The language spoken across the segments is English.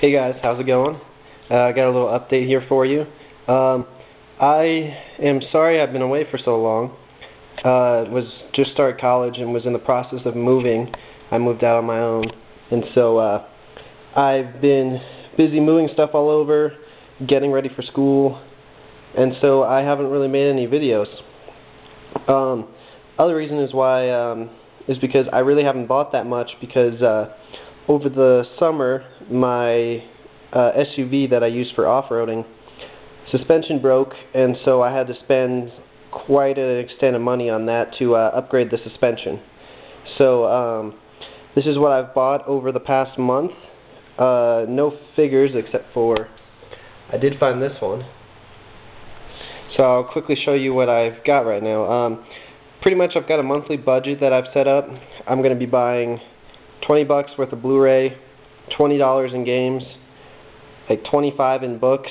Hey guys, how's it going? Uh, I got a little update here for you. Um, I am sorry I've been away for so long. Uh, was just started college and was in the process of moving. I moved out on my own, and so uh, I've been busy moving stuff all over, getting ready for school, and so I haven't really made any videos. Um, other reason is why um, is because I really haven't bought that much because. Uh, over the summer, my uh, SUV that I use for off-roading, suspension broke, and so I had to spend quite an extent of money on that to uh, upgrade the suspension. So um, this is what I've bought over the past month. Uh, no figures except for I did find this one. So I'll quickly show you what I've got right now. Um, pretty much I've got a monthly budget that I've set up. I'm going to be buying 20 bucks worth of Blu-ray, $20 in games, like 25 in books,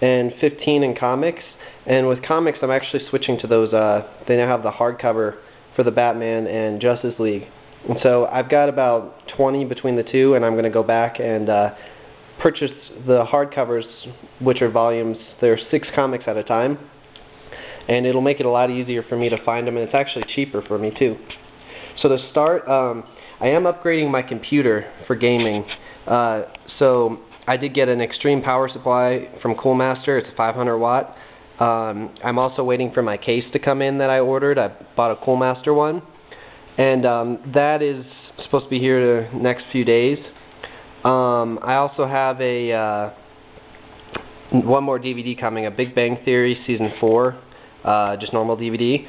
and 15 in comics. And with comics, I'm actually switching to those. Uh, they now have the hardcover for the Batman and Justice League. And so I've got about 20 between the two, and I'm going to go back and uh, purchase the hardcovers, which are volumes. They're six comics at a time, and it'll make it a lot easier for me to find them, and it's actually cheaper for me too. So to start, um, I am upgrading my computer for gaming. Uh, so I did get an extreme power supply from Coolmaster. It's 500 watt. Um, I'm also waiting for my case to come in that I ordered. I bought a Coolmaster one. And um, that is supposed to be here the next few days. Um, I also have a uh, one more DVD coming, a Big Bang Theory Season 4, uh, just normal DVD.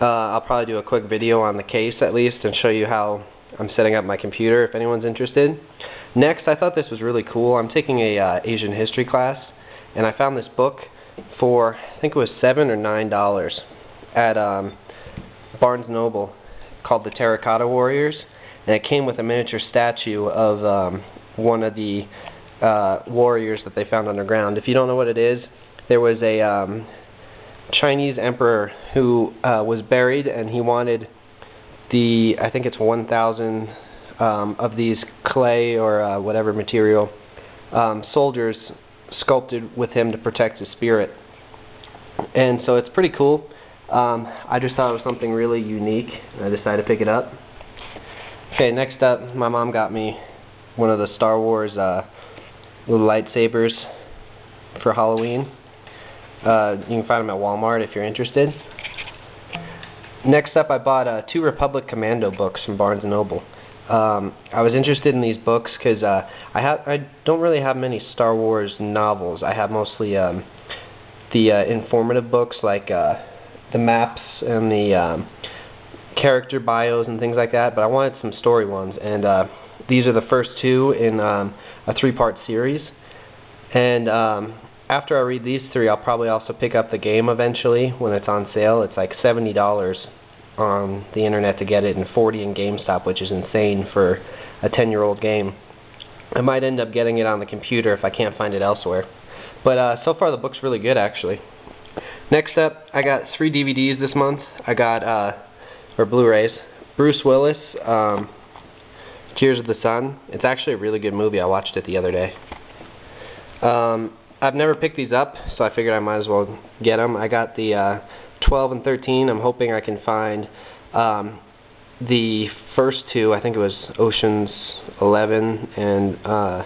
Uh, I'll probably do a quick video on the case at least and show you how I'm setting up my computer if anyone's interested. Next, I thought this was really cool. I'm taking a uh, Asian history class, and I found this book for I think it was seven or nine dollars at um, Barnes Noble called The Terracotta Warriors, and it came with a miniature statue of um, one of the uh, warriors that they found underground. If you don't know what it is, there was a um, Chinese emperor who uh, was buried, and he wanted the I think it's 1,000 um, of these clay or uh, whatever material um, soldiers sculpted with him to protect his spirit. And so it's pretty cool. Um, I just thought it was something really unique, and I decided to pick it up. Okay, next up, my mom got me one of the Star Wars uh, little lightsabers for Halloween. Uh, you can find them at Walmart if you're interested. Next up, I bought uh, two Republic Commando books from Barnes & Noble. Um, I was interested in these books because uh, I have I don't really have many Star Wars novels. I have mostly um, the uh, informative books like uh, the maps and the um, character bios and things like that. But I wanted some story ones, and uh, these are the first two in um, a three-part series. And um, after I read these three, I'll probably also pick up the game eventually when it's on sale. It's like seventy dollars on the internet to get it, and forty in GameStop, which is insane for a ten-year-old game. I might end up getting it on the computer if I can't find it elsewhere. But uh, so far, the book's really good, actually. Next up, I got three DVDs this month. I got uh, or Blu-rays. Bruce Willis, um, Tears of the Sun. It's actually a really good movie. I watched it the other day. Um, I've never picked these up, so I figured I might as well get them. I got the uh, 12 and 13. I'm hoping I can find um, the first two. I think it was Ocean's 11 and uh,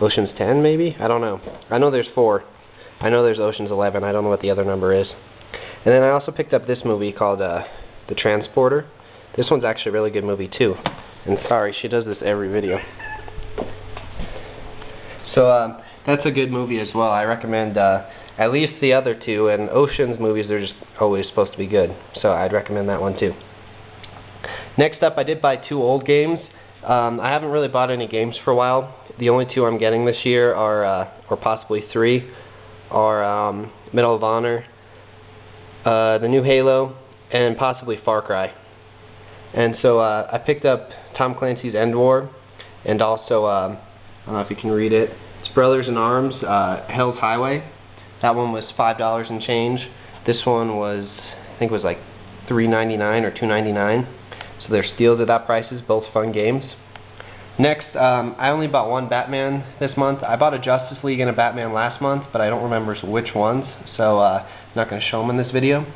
Ocean's 10, maybe? I don't know. I know there's four. I know there's Ocean's 11. I don't know what the other number is. And then I also picked up this movie called uh, The Transporter. This one's actually a really good movie, too. And sorry, she does this every video. So, um, that's a good movie as well. I recommend uh, at least the other two. And Ocean's movies are just always supposed to be good, so I'd recommend that one too. Next up, I did buy two old games. Um, I haven't really bought any games for a while. The only two I'm getting this year are, uh, or possibly three, are um, Medal of Honor, uh, the new Halo, and possibly Far Cry. And so uh, I picked up Tom Clancy's EndWar, and also, um, I don't know if you can read it, Brothers in Arms, uh, Hell's Highway. That one was five dollars and change. This one was, I think, it was like three ninety nine or two ninety nine. So they're steals at that prices. Both fun games. Next, um, I only bought one Batman this month. I bought a Justice League and a Batman last month, but I don't remember which ones, so uh, I'm not going to show them in this video.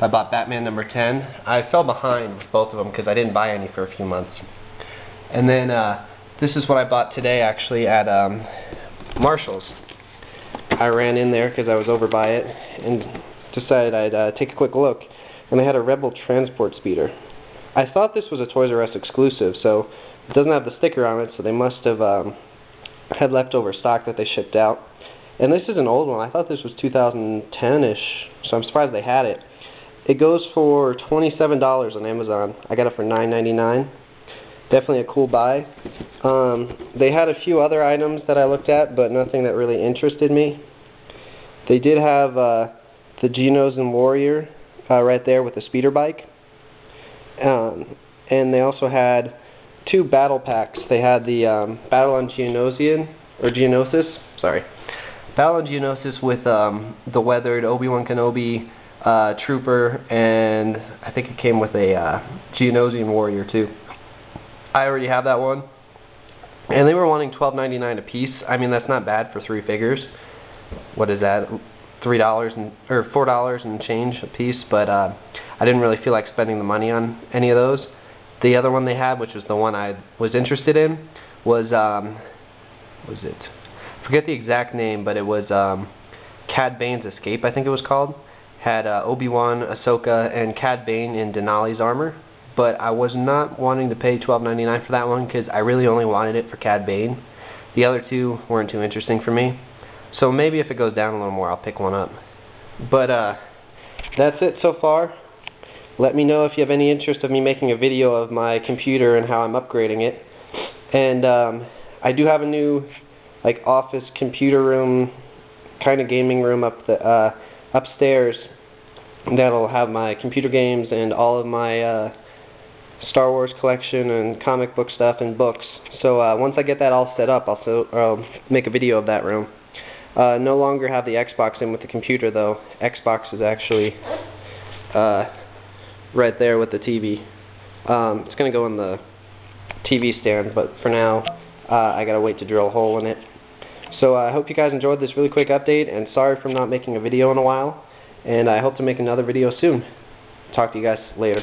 I bought Batman number 10. I fell behind with both of them because I didn't buy any for a few months. And then uh, this is what I bought today actually at um, Marshall's. I ran in there because I was over by it and decided I'd uh, take a quick look. And they had a Rebel transport speeder. I thought this was a Toys R Us exclusive, so it doesn't have the sticker on it, so they must have um, had leftover stock that they shipped out. And this is an old one. I thought this was 2010-ish, so I'm surprised they had it. It goes for $27 on Amazon. I got it for $9.99. Definitely a cool buy. Um, they had a few other items that I looked at, but nothing that really interested me. They did have uh, the Geonosian Warrior uh, right there with the speeder bike. Um, and they also had two battle packs. They had the um, Battle on Geonosian, or Geonosis, sorry. Battle on Geonosis with um, the weathered Obi-Wan Kenobi uh, Trooper, and I think it came with a uh, Geonosian Warrior too. I already have that one. And they were wanting $12.99 a piece. I mean, that's not bad for three figures. What is that? Three dollars and or four dollars and change a piece. But uh, I didn't really feel like spending the money on any of those. The other one they had, which was the one I was interested in, was um, was it? I forget the exact name, but it was um, Cad Bane's Escape. I think it was called. Had uh, Obi Wan, Ahsoka, and Cad Bane in Denali's armor but I was not wanting to pay $12.99 for that one because I really only wanted it for Cad Bane. The other two weren't too interesting for me. So maybe if it goes down a little more, I'll pick one up. But uh, that's it so far. Let me know if you have any interest of me making a video of my computer and how I'm upgrading it. And um, I do have a new like office computer room, kind of gaming room up the uh, upstairs that'll have my computer games and all of my uh, Star Wars collection and comic book stuff and books. So uh, once I get that all set up, I'll so, uh, make a video of that room. Uh, no longer have the Xbox in with the computer though. Xbox is actually uh, right there with the TV. Um, it's going to go in the TV stand, but for now uh, I gotta wait to drill a hole in it. So uh, I hope you guys enjoyed this really quick update, and sorry for not making a video in a while. And I hope to make another video soon. Talk to you guys later.